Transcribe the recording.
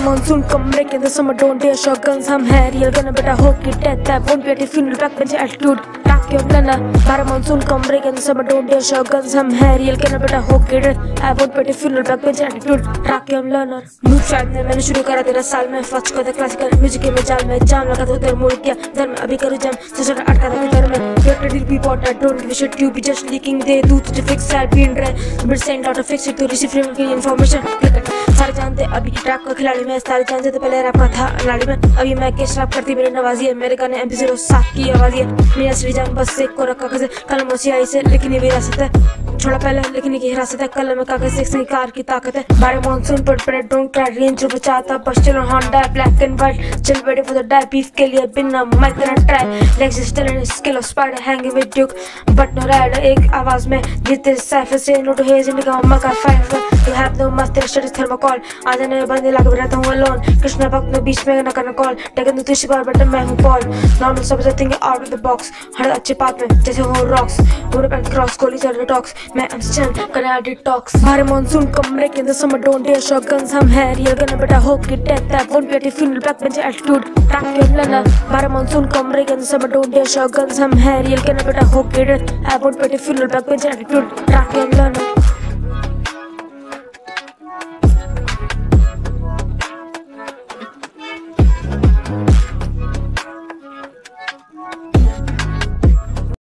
Bottom monsoon come break in the summer don't dare shotguns I'm here you're gonna better hope it death that won't be at your funeral back bench attitude Rock your blender Bottom monsoon come break in the summer don't dare shotguns I'm here you're gonna better hope it death I won't be at your funeral back bench attitude Rock your learner Move शायद ने मैंने शुरू करा तेरा साल में first को था क्लासिकल म्यूज़िक में जाल में जाम लगा तो उधर मुड़ गया इधर मैं अभी करूँ जम ससुर अटका था इधर में Created it be bought I don't wish it you be just leaking दे दूध तुझे fix side be in red But send out a fix it to receive from information Click it अभी ट्रैक का खिलाड़ी मैं सारे जानते तो पहले रैप का था नाली में। अभी मैं कैश रैप करती मेरी नवाजी है, मेरे गाने एमपी ज़ीरो सात की आवाज़ है। मेरी असली जान बस एक को रखा कैसे कल मोसी आई से, लेकिन ये विरासत है। छोड़ा पहले लिखने की हिरासत है कलम में कागज़ से संकार की ताकत है। बारे मानसून पर पड़े डोंट क्राई रेंज जो बचाता, बस चलो होंडा ब्लैक एंड व्हाइट चल ready for the die beef के लिए बिना माइक करना try legs still in skill of spider hanging with duke but no rider एक आवाज़ में जीते साइफर से नो टू हेज इनका मम्मा का फाइव यू हैव नो मस्त स्टडी थर्माकोल आज ने बंद लग रहा था अलोन कृष्ण भक्त ने बीच में ना करना कॉल लेकिन तू इस बार बटन मैं हूँ कॉल नॉर्मल सब जो thing out of the box हर अच्छे पाथ में जैसे हो रॉक्स पूरे पैर क्रॉस गोली चल डिटॉक्स मैं अनचन कर आई डिटॉक्स हर मानसून कमरे के अंदर summer don't day shock guns है रियल गन बेटा होप कि death that won't be at a back bench attitude track के लना हर मानसून कमरे के अंदर summer don't day shock guns है रियल गन बेटा होप कि death I won't be at a back bench attitude track के लना